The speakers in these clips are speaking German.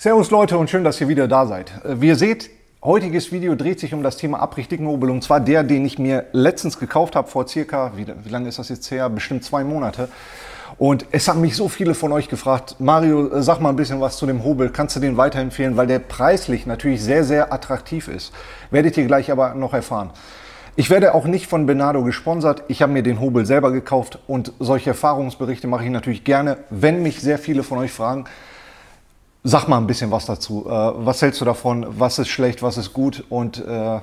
Servus Leute und schön, dass ihr wieder da seid. Wie ihr seht, heutiges Video dreht sich um das Thema Abrichtigenhobel und zwar der, den ich mir letztens gekauft habe vor circa, wie, wie lange ist das jetzt her? Bestimmt zwei Monate. Und es haben mich so viele von euch gefragt, Mario, sag mal ein bisschen was zu dem Hobel, kannst du den weiterempfehlen, weil der preislich natürlich sehr, sehr attraktiv ist. Werdet ihr gleich aber noch erfahren. Ich werde auch nicht von Benado gesponsert. Ich habe mir den Hobel selber gekauft und solche Erfahrungsberichte mache ich natürlich gerne, wenn mich sehr viele von euch fragen. Sag mal ein bisschen was dazu. Äh, was hältst du davon? Was ist schlecht? Was ist gut? Und äh,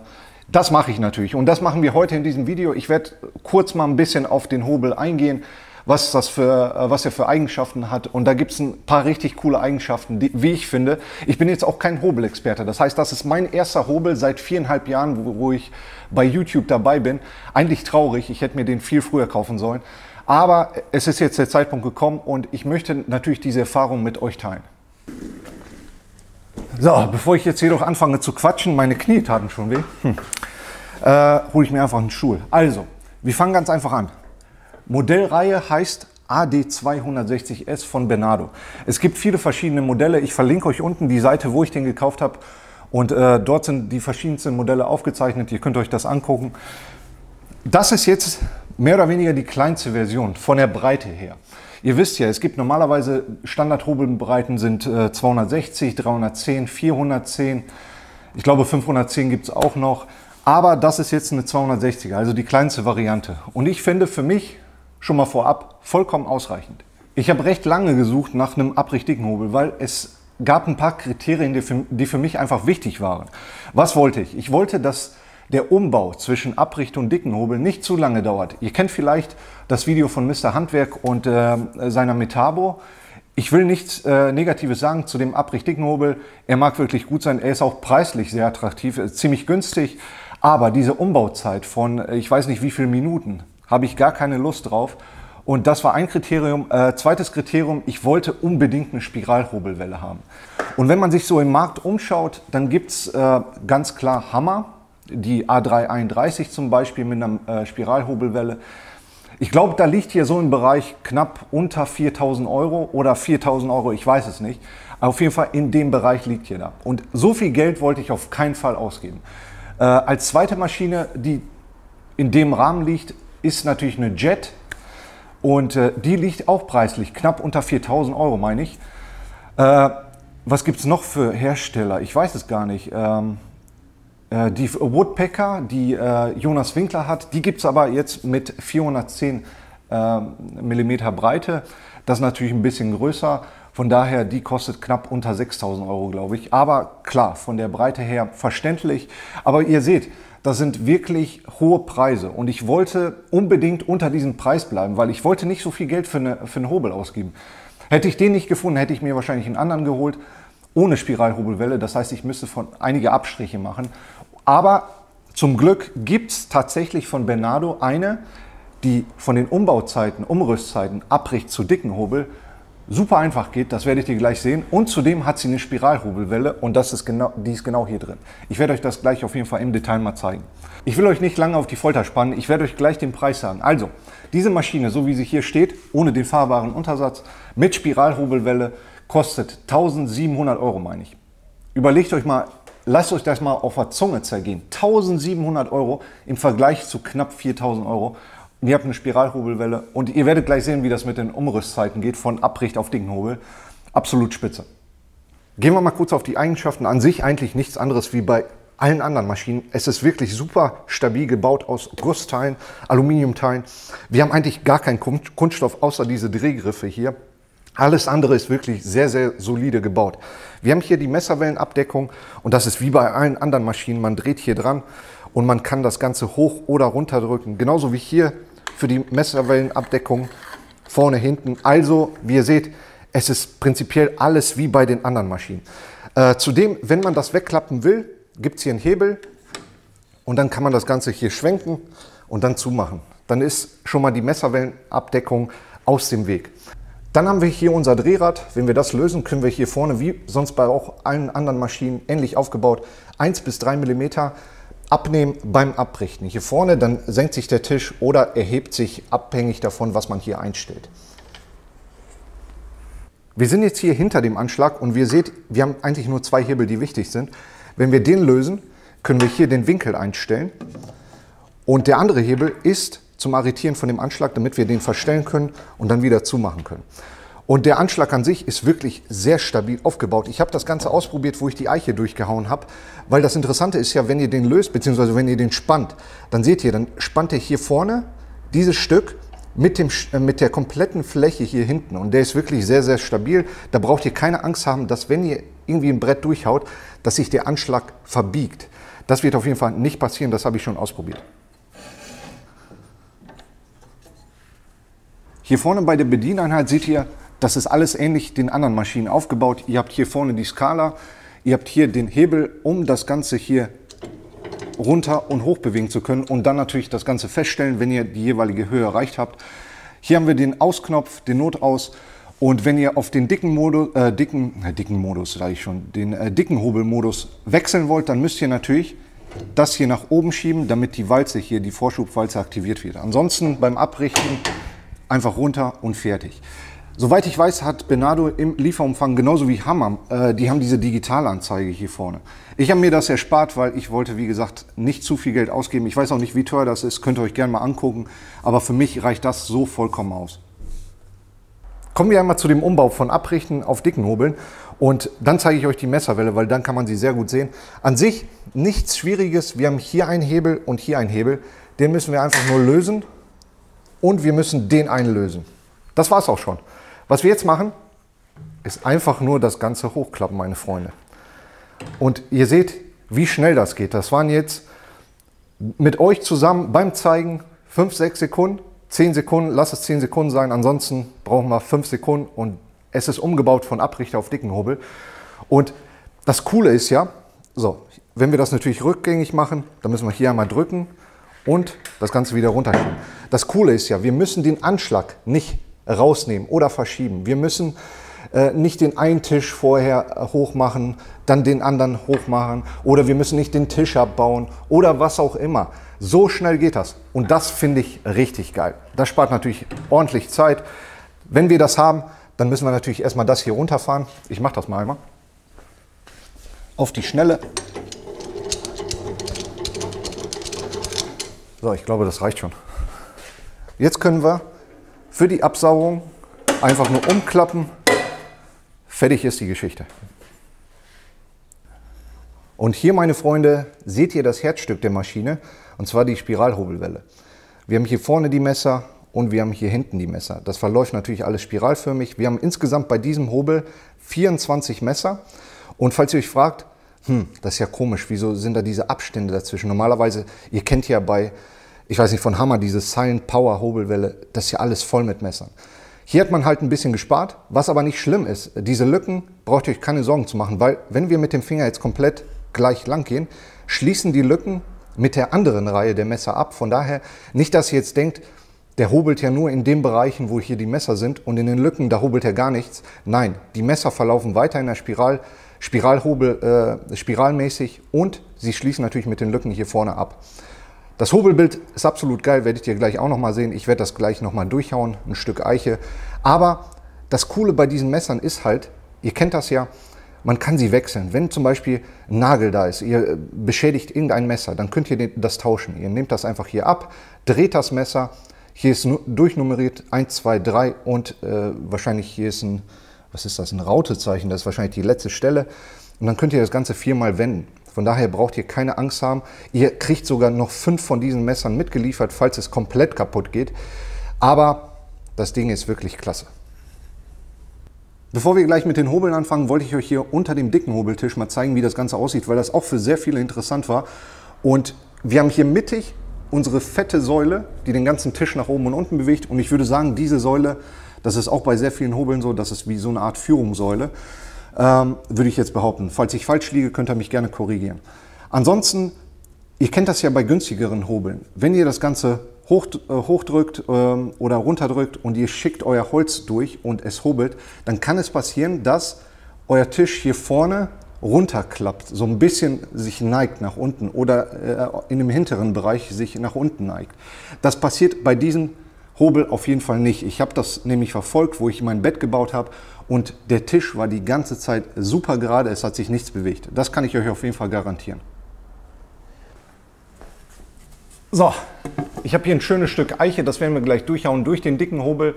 das mache ich natürlich. Und das machen wir heute in diesem Video. Ich werde kurz mal ein bisschen auf den Hobel eingehen, was, das für, äh, was er für Eigenschaften hat. Und da gibt es ein paar richtig coole Eigenschaften, die, wie ich finde. Ich bin jetzt auch kein Hobelexperte. Das heißt, das ist mein erster Hobel seit viereinhalb Jahren, wo, wo ich bei YouTube dabei bin. Eigentlich traurig. Ich hätte mir den viel früher kaufen sollen. Aber es ist jetzt der Zeitpunkt gekommen und ich möchte natürlich diese Erfahrung mit euch teilen. So, bevor ich jetzt jedoch anfange zu quatschen, meine Knie taten schon weh, hm. äh, hole ich mir einfach einen Stuhl. Also, wir fangen ganz einfach an. Modellreihe heißt AD260S von Bernardo. Es gibt viele verschiedene Modelle. Ich verlinke euch unten die Seite, wo ich den gekauft habe. Und äh, dort sind die verschiedensten Modelle aufgezeichnet. Ihr könnt euch das angucken. Das ist jetzt mehr oder weniger die kleinste Version von der Breite her. Ihr wisst ja, es gibt normalerweise Standardhobelbreiten sind äh, 260, 310, 410. Ich glaube 510 gibt es auch noch. Aber das ist jetzt eine 260er, also die kleinste Variante. Und ich finde für mich schon mal vorab vollkommen ausreichend. Ich habe recht lange gesucht nach einem abrichtigen Hobel, weil es gab ein paar Kriterien, die für, die für mich einfach wichtig waren. Was wollte ich? Ich wollte, dass der Umbau zwischen Abricht und dicken Hobel nicht zu lange dauert. Ihr kennt vielleicht das Video von Mr. Handwerk und äh, seiner Metabo. Ich will nichts äh, Negatives sagen zu dem Abricht-dicken Hobel. Er mag wirklich gut sein. Er ist auch preislich sehr attraktiv, ziemlich günstig. Aber diese Umbauzeit von, äh, ich weiß nicht wie viele Minuten, habe ich gar keine Lust drauf. Und das war ein Kriterium. Äh, zweites Kriterium, ich wollte unbedingt eine Spiralhobelwelle haben. Und wenn man sich so im Markt umschaut, dann gibt's äh, ganz klar Hammer, die A331 zum Beispiel mit einer äh, Spiralhobelwelle. Ich glaube, da liegt hier so ein Bereich knapp unter 4000 Euro oder 4000 Euro, ich weiß es nicht. Auf jeden Fall in dem Bereich liegt hier da. Und so viel Geld wollte ich auf keinen Fall ausgeben. Äh, als zweite Maschine, die in dem Rahmen liegt, ist natürlich eine Jet. Und äh, die liegt auch preislich knapp unter 4000 Euro, meine ich. Äh, was gibt es noch für Hersteller? Ich weiß es gar nicht. Ähm, äh, die Woodpecker, die äh, Jonas Winkler hat, die gibt es aber jetzt mit 410 äh, mm Breite. Das ist natürlich ein bisschen größer. Von daher, die kostet knapp unter 6000 Euro, glaube ich. Aber klar, von der Breite her verständlich. Aber ihr seht, das sind wirklich hohe Preise. Und ich wollte unbedingt unter diesem Preis bleiben, weil ich wollte nicht so viel Geld für, eine, für einen Hobel ausgeben. Hätte ich den nicht gefunden, hätte ich mir wahrscheinlich einen anderen geholt ohne Spiralhobelwelle. Das heißt, ich müsste von einige Abstriche machen. Aber zum Glück gibt es tatsächlich von Bernardo eine, die von den Umbauzeiten, Umrüstzeiten, Abricht zu dicken Hobel super einfach geht, das werdet ihr gleich sehen. Und zudem hat sie eine Spiralhobelwelle und das ist genau, die ist genau hier drin. Ich werde euch das gleich auf jeden Fall im Detail mal zeigen. Ich will euch nicht lange auf die Folter spannen, ich werde euch gleich den Preis sagen. Also, diese Maschine, so wie sie hier steht, ohne den fahrbaren Untersatz, mit Spiralhobelwelle, kostet 1700 Euro, meine ich. Überlegt euch mal, lasst euch das mal auf der Zunge zergehen. 1700 Euro im Vergleich zu knapp 4000 Euro. Ihr habt eine Spiralhobelwelle und ihr werdet gleich sehen, wie das mit den Umrüstzeiten geht, von Abricht auf dicken Hobel. Absolut spitze. Gehen wir mal kurz auf die Eigenschaften. An sich eigentlich nichts anderes wie bei allen anderen Maschinen. Es ist wirklich super stabil gebaut aus Gussteilen, Aluminiumteilen. Wir haben eigentlich gar keinen Kunststoff außer diese Drehgriffe hier. Alles andere ist wirklich sehr, sehr solide gebaut. Wir haben hier die Messerwellenabdeckung und das ist wie bei allen anderen Maschinen. Man dreht hier dran und man kann das Ganze hoch oder runter drücken. Genauso wie hier für die Messerwellenabdeckung vorne, hinten. Also, wie ihr seht, es ist prinzipiell alles wie bei den anderen Maschinen. Äh, zudem, wenn man das wegklappen will, gibt es hier einen Hebel und dann kann man das Ganze hier schwenken und dann zumachen. Dann ist schon mal die Messerwellenabdeckung aus dem Weg. Dann haben wir hier unser Drehrad. Wenn wir das lösen, können wir hier vorne, wie sonst bei auch allen anderen Maschinen, ähnlich aufgebaut, 1 bis 3 mm abnehmen beim Abrichten. Hier vorne, dann senkt sich der Tisch oder erhebt sich abhängig davon, was man hier einstellt. Wir sind jetzt hier hinter dem Anschlag und wir seht, wir haben eigentlich nur zwei Hebel, die wichtig sind. Wenn wir den lösen, können wir hier den Winkel einstellen. Und der andere Hebel ist zum Arretieren von dem Anschlag, damit wir den verstellen können und dann wieder zumachen können. Und der Anschlag an sich ist wirklich sehr stabil aufgebaut. Ich habe das Ganze ausprobiert, wo ich die Eiche durchgehauen habe, weil das Interessante ist ja, wenn ihr den löst, beziehungsweise wenn ihr den spannt, dann seht ihr, dann spannt ihr hier vorne dieses Stück mit, dem, äh, mit der kompletten Fläche hier hinten. Und der ist wirklich sehr, sehr stabil. Da braucht ihr keine Angst haben, dass wenn ihr irgendwie ein Brett durchhaut, dass sich der Anschlag verbiegt. Das wird auf jeden Fall nicht passieren, das habe ich schon ausprobiert. Hier vorne bei der Bedieneinheit seht ihr, das ist alles ähnlich den anderen Maschinen aufgebaut. Ihr habt hier vorne die Skala, ihr habt hier den Hebel, um das Ganze hier runter und hoch bewegen zu können und dann natürlich das Ganze feststellen, wenn ihr die jeweilige Höhe erreicht habt. Hier haben wir den Ausknopf, den Notaus und wenn ihr auf den dicken Modus, äh, dicken, äh, dicken Modus, sage ich schon, den äh, dicken Hobelmodus wechseln wollt, dann müsst ihr natürlich das hier nach oben schieben, damit die Walze hier, die Vorschubwalze aktiviert wird. Ansonsten beim Abrichten einfach runter und fertig. Soweit ich weiß, hat Benado im Lieferumfang genauso wie Hammer, äh, die haben diese Digitalanzeige hier vorne. Ich habe mir das erspart, weil ich wollte, wie gesagt, nicht zu viel Geld ausgeben. Ich weiß auch nicht, wie teuer das ist, könnt ihr euch gerne mal angucken. Aber für mich reicht das so vollkommen aus. Kommen wir einmal zu dem Umbau von Abrichten auf dicken Hobeln. Und dann zeige ich euch die Messerwelle, weil dann kann man sie sehr gut sehen. An sich nichts Schwieriges. Wir haben hier einen Hebel und hier einen Hebel. Den müssen wir einfach nur lösen. Und wir müssen den einlösen. Das war es auch schon. Was wir jetzt machen, ist einfach nur das Ganze hochklappen, meine Freunde. Und ihr seht, wie schnell das geht. Das waren jetzt mit euch zusammen beim Zeigen 5, 6 Sekunden, 10 Sekunden, lass es 10 Sekunden sein, ansonsten brauchen wir 5 Sekunden und es ist umgebaut von Abrichter auf dicken Hobel. Und das Coole ist ja, so, wenn wir das natürlich rückgängig machen, dann müssen wir hier einmal drücken und das Ganze wieder runterschieben. Das Coole ist ja, wir müssen den Anschlag nicht rausnehmen oder verschieben. Wir müssen äh, nicht den einen Tisch vorher äh, hochmachen, dann den anderen hochmachen oder wir müssen nicht den Tisch abbauen oder was auch immer. So schnell geht das und das finde ich richtig geil. Das spart natürlich ordentlich Zeit. Wenn wir das haben, dann müssen wir natürlich erstmal das hier runterfahren. Ich mache das mal einmal. Auf die Schnelle. So, ich glaube, das reicht schon. Jetzt können wir für die Absaugung einfach nur umklappen. Fertig ist die Geschichte. Und hier, meine Freunde, seht ihr das Herzstück der Maschine, und zwar die Spiralhobelwelle. Wir haben hier vorne die Messer und wir haben hier hinten die Messer. Das verläuft natürlich alles spiralförmig. Wir haben insgesamt bei diesem Hobel 24 Messer. Und falls ihr euch fragt, hm, das ist ja komisch, wieso sind da diese Abstände dazwischen? Normalerweise, ihr kennt ja bei ich weiß nicht, von Hammer, diese Silent Power Hobelwelle, das ist ja alles voll mit Messern. Hier hat man halt ein bisschen gespart, was aber nicht schlimm ist. Diese Lücken braucht ihr euch keine Sorgen zu machen, weil wenn wir mit dem Finger jetzt komplett gleich lang gehen, schließen die Lücken mit der anderen Reihe der Messer ab. Von daher nicht, dass ihr jetzt denkt, der hobelt ja nur in den Bereichen, wo hier die Messer sind und in den Lücken, da hobelt er gar nichts. Nein, die Messer verlaufen weiter in der Spiral, Spiralhobel, äh, spiralmäßig und sie schließen natürlich mit den Lücken hier vorne ab. Das Hobelbild ist absolut geil, werdet ihr gleich auch nochmal sehen. Ich werde das gleich nochmal durchhauen, ein Stück Eiche. Aber das Coole bei diesen Messern ist halt, ihr kennt das ja, man kann sie wechseln. Wenn zum Beispiel ein Nagel da ist, ihr beschädigt irgendein Messer, dann könnt ihr das tauschen. Ihr nehmt das einfach hier ab, dreht das Messer, hier ist durchnummeriert 1, 2, 3 und äh, wahrscheinlich hier ist ein, was ist das, ein Rautezeichen, das ist wahrscheinlich die letzte Stelle. Und dann könnt ihr das Ganze viermal wenden. Von daher braucht ihr keine Angst haben. Ihr kriegt sogar noch fünf von diesen Messern mitgeliefert, falls es komplett kaputt geht. Aber das Ding ist wirklich klasse. Bevor wir gleich mit den Hobeln anfangen, wollte ich euch hier unter dem dicken Hobeltisch mal zeigen, wie das Ganze aussieht, weil das auch für sehr viele interessant war. Und wir haben hier mittig unsere fette Säule, die den ganzen Tisch nach oben und unten bewegt. Und ich würde sagen, diese Säule, das ist auch bei sehr vielen Hobeln so, das ist wie so eine Art Führungssäule ähm, würde ich jetzt behaupten. Falls ich falsch liege, könnt ihr mich gerne korrigieren. Ansonsten, ihr kennt das ja bei günstigeren Hobeln. Wenn ihr das Ganze hoch, äh, hochdrückt ähm, oder runterdrückt und ihr schickt euer Holz durch und es hobelt, dann kann es passieren, dass euer Tisch hier vorne runterklappt, so ein bisschen sich neigt nach unten oder äh, in dem hinteren Bereich sich nach unten neigt. Das passiert bei diesen Hobel auf jeden Fall nicht. Ich habe das nämlich verfolgt, wo ich mein Bett gebaut habe und der Tisch war die ganze Zeit super gerade, es hat sich nichts bewegt. Das kann ich euch auf jeden Fall garantieren. So, ich habe hier ein schönes Stück Eiche, das werden wir gleich durchhauen durch den dicken Hobel.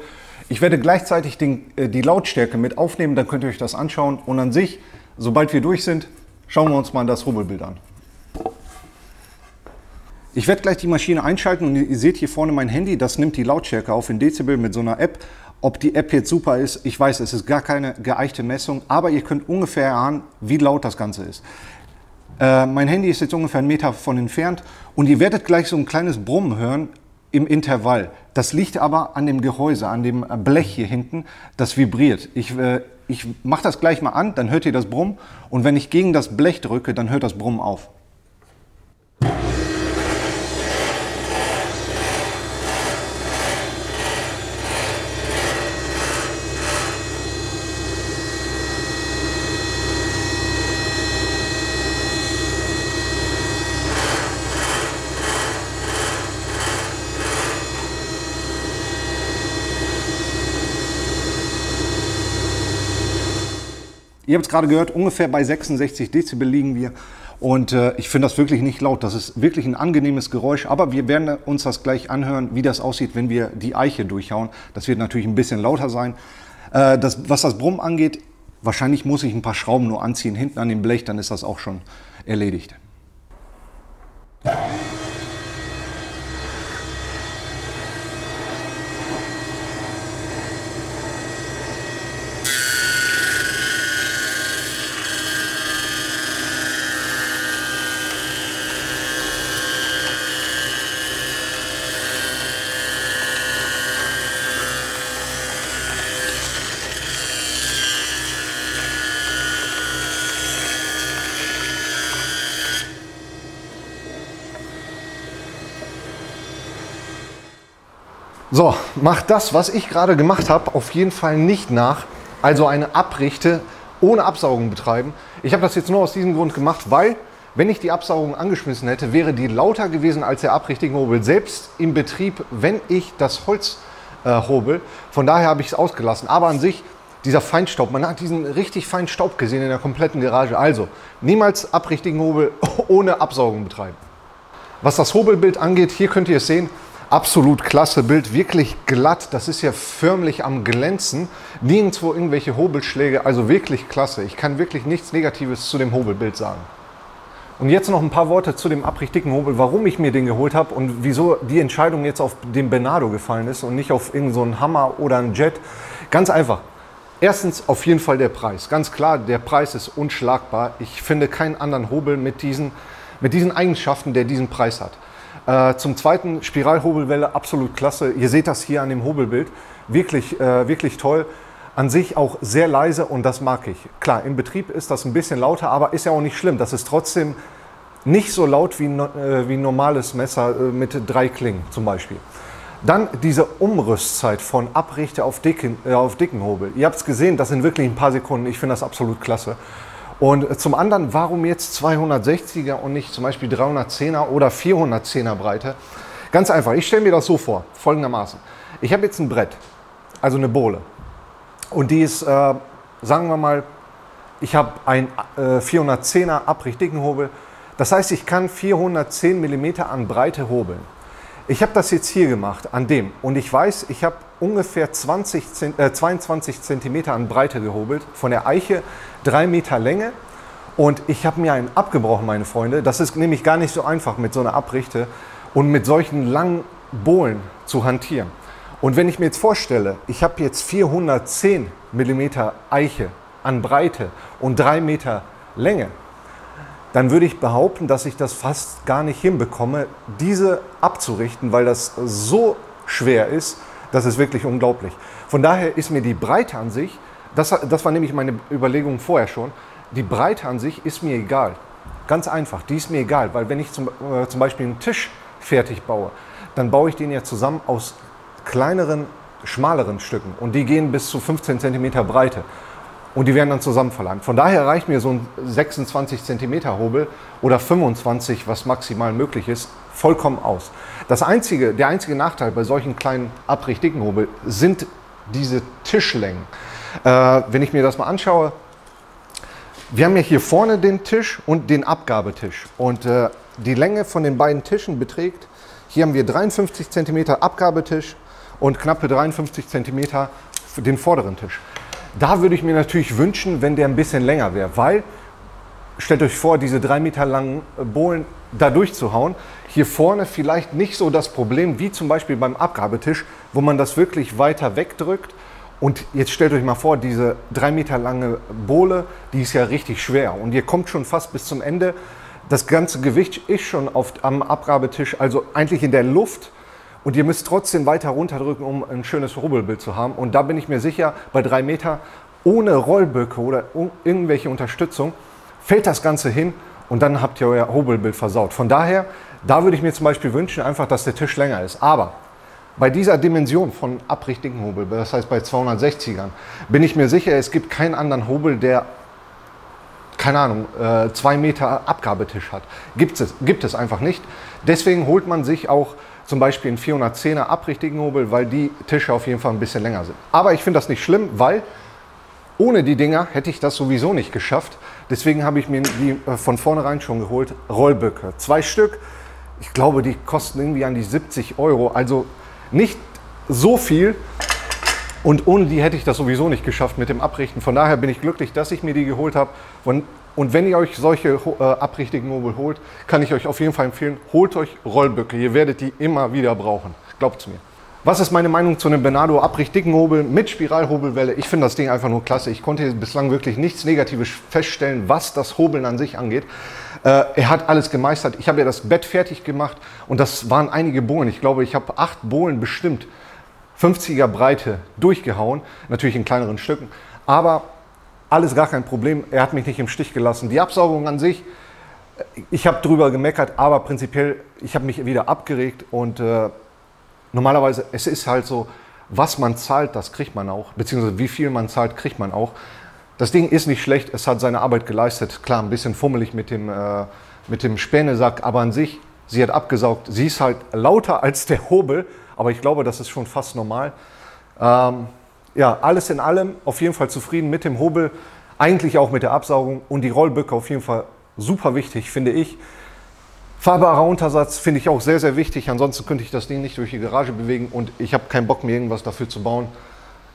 Ich werde gleichzeitig den, äh, die Lautstärke mit aufnehmen, dann könnt ihr euch das anschauen. Und an sich, sobald wir durch sind, schauen wir uns mal das Hobelbild an. Ich werde gleich die Maschine einschalten und ihr seht hier vorne mein Handy, das nimmt die Lautstärke auf in Dezibel mit so einer App. Ob die App jetzt super ist, ich weiß, es ist gar keine geeichte Messung, aber ihr könnt ungefähr erahnen, wie laut das Ganze ist. Äh, mein Handy ist jetzt ungefähr einen Meter von entfernt und ihr werdet gleich so ein kleines Brummen hören im Intervall. Das liegt aber an dem Gehäuse, an dem Blech hier hinten, das vibriert. Ich, äh, ich mache das gleich mal an, dann hört ihr das Brummen und wenn ich gegen das Blech drücke, dann hört das Brummen auf. Ihr habt es gerade gehört, ungefähr bei 66 Dezibel liegen wir. Und äh, ich finde das wirklich nicht laut. Das ist wirklich ein angenehmes Geräusch. Aber wir werden uns das gleich anhören, wie das aussieht, wenn wir die Eiche durchhauen. Das wird natürlich ein bisschen lauter sein. Äh, das, was das Brummen angeht, wahrscheinlich muss ich ein paar Schrauben nur anziehen hinten an dem Blech, dann ist das auch schon erledigt. So, macht das, was ich gerade gemacht habe, auf jeden Fall nicht nach. Also eine Abrichte ohne Absaugung betreiben. Ich habe das jetzt nur aus diesem Grund gemacht, weil wenn ich die Absaugung angeschmissen hätte, wäre die lauter gewesen als der Abrichtigenhobel, selbst im Betrieb, wenn ich das Holz äh, hobel. Von daher habe ich es ausgelassen. Aber an sich, dieser Feinstaub, man hat diesen richtig feinen Staub gesehen in der kompletten Garage. Also, niemals Abrichtigenhobel ohne Absaugung betreiben. Was das Hobelbild angeht, hier könnt ihr es sehen, Absolut klasse Bild, wirklich glatt. Das ist ja förmlich am Glänzen. Nirgendwo irgendwelche Hobelschläge, also wirklich klasse. Ich kann wirklich nichts Negatives zu dem Hobelbild sagen. Und jetzt noch ein paar Worte zu dem abrichtigen Hobel, warum ich mir den geholt habe und wieso die Entscheidung jetzt auf den Bernardo gefallen ist und nicht auf irgendeinen so Hammer oder einen Jet. Ganz einfach. Erstens auf jeden Fall der Preis. Ganz klar, der Preis ist unschlagbar. Ich finde keinen anderen Hobel mit diesen, mit diesen Eigenschaften, der diesen Preis hat. Äh, zum zweiten Spiralhobelwelle, absolut klasse. Ihr seht das hier an dem Hobelbild. Wirklich, äh, wirklich toll. An sich auch sehr leise und das mag ich. Klar, im Betrieb ist das ein bisschen lauter, aber ist ja auch nicht schlimm. Das ist trotzdem nicht so laut wie, äh, wie ein normales Messer äh, mit drei Klingen zum Beispiel. Dann diese Umrüstzeit von Abrichte auf dicken, äh, auf dicken Hobel. Ihr habt es gesehen, das sind wirklich ein paar Sekunden. Ich finde das absolut klasse. Und zum anderen, warum jetzt 260er und nicht zum Beispiel 310er oder 410er Breite? Ganz einfach, ich stelle mir das so vor, folgendermaßen. Ich habe jetzt ein Brett, also eine Bohle. Und die ist, äh, sagen wir mal, ich habe ein äh, 410er Abrichtdickenhobel. Das heißt, ich kann 410 mm an Breite hobeln. Ich habe das jetzt hier gemacht, an dem. Und ich weiß, ich habe ungefähr 20, äh, 22 cm an Breite gehobelt. Von der Eiche 3 Meter Länge. Und ich habe mir einen abgebrochen, meine Freunde. Das ist nämlich gar nicht so einfach mit so einer Abrichte und mit solchen langen Bohlen zu hantieren. Und wenn ich mir jetzt vorstelle, ich habe jetzt 410 mm Eiche an Breite und 3 Meter Länge, dann würde ich behaupten, dass ich das fast gar nicht hinbekomme, diese abzurichten, weil das so schwer ist, das ist wirklich unglaublich. Von daher ist mir die Breite an sich, das, das war nämlich meine Überlegung vorher schon, die Breite an sich ist mir egal. Ganz einfach, die ist mir egal, weil wenn ich zum, äh, zum Beispiel einen Tisch fertig baue, dann baue ich den ja zusammen aus kleineren, schmaleren Stücken und die gehen bis zu 15 cm Breite und die werden dann zusammen verlangt. Von daher reicht mir so ein 26 cm Hobel oder 25, was maximal möglich ist, vollkommen aus. Das einzige, der einzige Nachteil bei solchen kleinen Abrichtigenhobel sind diese Tischlängen. Äh, wenn ich mir das mal anschaue, wir haben ja hier vorne den Tisch und den Abgabetisch. Und äh, die Länge von den beiden Tischen beträgt, hier haben wir 53 cm Abgabetisch und knappe 53 cm den vorderen Tisch. Da würde ich mir natürlich wünschen, wenn der ein bisschen länger wäre, weil stellt euch vor, diese drei Meter langen Bohlen da durchzuhauen. Hier vorne vielleicht nicht so das Problem wie zum Beispiel beim Abgabetisch, wo man das wirklich weiter wegdrückt. Und jetzt stellt euch mal vor, diese drei Meter lange Bohle, die ist ja richtig schwer. Und ihr kommt schon fast bis zum Ende. Das ganze Gewicht ist schon oft am Abgabetisch, also eigentlich in der Luft. Und ihr müsst trotzdem weiter runterdrücken, um ein schönes Rubbelbild zu haben. Und da bin ich mir sicher, bei drei Meter ohne Rollböcke oder irgendwelche Unterstützung fällt das Ganze hin und dann habt ihr euer Hobelbild versaut. Von daher, da würde ich mir zum Beispiel wünschen, einfach, dass der Tisch länger ist. Aber bei dieser Dimension von abrichtigen Hobel, das heißt bei 260ern, bin ich mir sicher, es gibt keinen anderen Hobel, der, keine Ahnung, äh, zwei Meter Abgabetisch hat. Gibt es, gibt es einfach nicht. Deswegen holt man sich auch zum Beispiel einen 410er abrichtigen Hobel, weil die Tische auf jeden Fall ein bisschen länger sind. Aber ich finde das nicht schlimm, weil ohne die Dinger hätte ich das sowieso nicht geschafft. Deswegen habe ich mir die äh, von vornherein schon geholt. Rollböcke. Zwei Stück. Ich glaube, die kosten irgendwie an die 70 Euro. Also nicht so viel. Und ohne die hätte ich das sowieso nicht geschafft mit dem Abrichten. Von daher bin ich glücklich, dass ich mir die geholt habe. Und, und wenn ihr euch solche äh, abrichtigen Mobile holt, kann ich euch auf jeden Fall empfehlen, holt euch Rollböcke. Ihr werdet die immer wieder brauchen. Glaubt es mir. Was ist meine Meinung zu einem Benado abrichtigen Hobel mit Spiralhobelwelle? Ich finde das Ding einfach nur klasse. Ich konnte bislang wirklich nichts Negatives feststellen, was das Hobeln an sich angeht. Äh, er hat alles gemeistert. Ich habe ja das Bett fertig gemacht und das waren einige Bohlen. Ich glaube, ich habe acht Bohlen bestimmt 50er Breite durchgehauen, natürlich in kleineren Stücken. Aber alles gar kein Problem. Er hat mich nicht im Stich gelassen. Die Absaugung an sich, ich habe drüber gemeckert, aber prinzipiell, ich habe mich wieder abgeregt und äh, normalerweise, es ist halt so, was man zahlt, das kriegt man auch, beziehungsweise wie viel man zahlt, kriegt man auch. Das Ding ist nicht schlecht, es hat seine Arbeit geleistet. Klar, ein bisschen fummelig mit dem, äh, mit dem Spänesack, aber an sich, sie hat abgesaugt. Sie ist halt lauter als der Hobel, aber ich glaube, das ist schon fast normal. Ähm, ja, alles in allem auf jeden Fall zufrieden mit dem Hobel, eigentlich auch mit der Absaugung und die Rollböcke auf jeden Fall super wichtig, finde ich. Fahrbarer Untersatz finde ich auch sehr, sehr wichtig. Ansonsten könnte ich das Ding nicht durch die Garage bewegen und ich habe keinen Bock, mir irgendwas dafür zu bauen.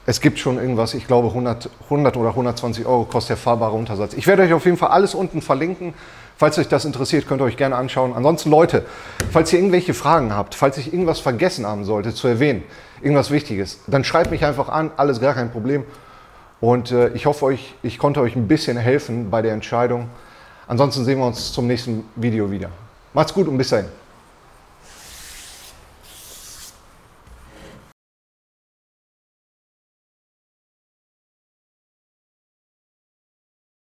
Es gibt schon irgendwas, ich glaube 100, 100 oder 120 Euro kostet der fahrbare Untersatz. Ich werde euch auf jeden Fall alles unten verlinken. Falls euch das interessiert, könnt ihr euch gerne anschauen. Ansonsten Leute, falls ihr irgendwelche Fragen habt, falls ich irgendwas vergessen haben sollte zu erwähnen, irgendwas Wichtiges, dann schreibt mich einfach an, alles gar kein Problem. Und äh, ich hoffe, euch, ich konnte euch ein bisschen helfen bei der Entscheidung. Ansonsten sehen wir uns zum nächsten Video wieder. Macht's gut und bis dahin.